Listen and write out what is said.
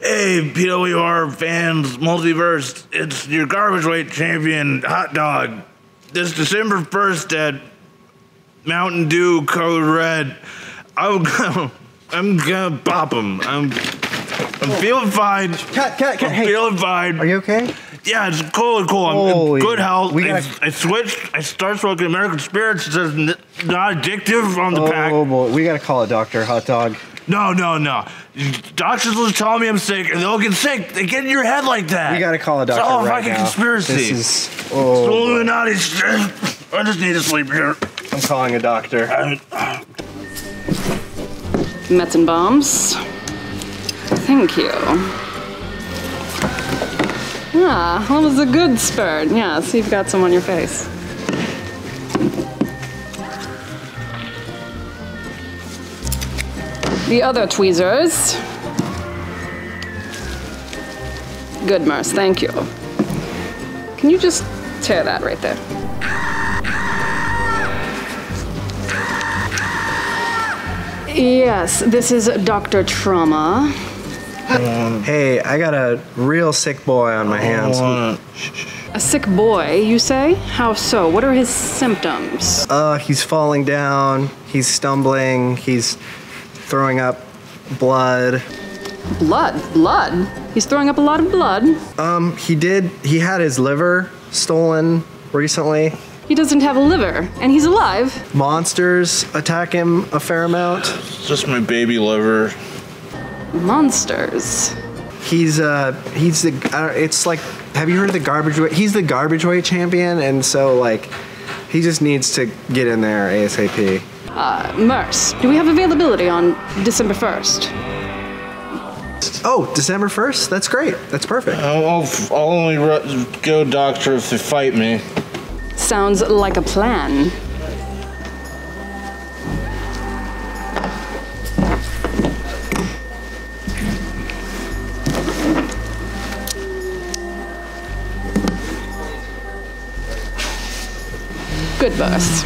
Hey, PWR fans, multiverse, it's your garbage weight champion, Hot Dog. This December 1st at Mountain Dew Code Red, I'm gonna, I'm gonna pop him. I'm, I'm feeling fine. Cut, cut, cut. I'm Hey, feeling fine. are you okay? Yeah, it's cool and cool. I'm Holy- in good health. we I, gotta- I switched. I started smoking American Spirits. It says n- not addictive on the oh, pack. Oh boy, we gotta call a doctor, hot dog. No, no, no. Doctors will tell me I'm sick, and they'll get sick. They get in your head like that. We gotta call a doctor all a right fucking now. conspiracy. This is. Oh, boy. Illuminati shit. I just need to sleep here. I'm calling a doctor. I- Mets and bombs. Thank you. Ah, that was a good spurt. Yeah, see you've got some on your face. The other tweezers. Good, Merce, thank you. Can you just tear that right there? Yes, this is Dr. Trauma. Hey, I got a real sick boy on my hands. A sick boy, you say? How so? What are his symptoms? Uh, he's falling down. He's stumbling. He's throwing up blood. Blood. Blood? He's throwing up a lot of blood. Um, he did. He had his liver stolen recently. He doesn't have a liver, and he's alive. Monsters attack him a fair amount. It's just my baby liver. Monsters. He's uh, he's the. Uh, it's like, have you heard of the garbage weight? He's the garbage weight champion, and so like, he just needs to get in there asap. Uh, Merce, do we have availability on December 1st? Oh, December first. That's great. That's perfect. I'll, I'll, I'll only ru- go doctor if they fight me. Sounds like a plan. Good Merce.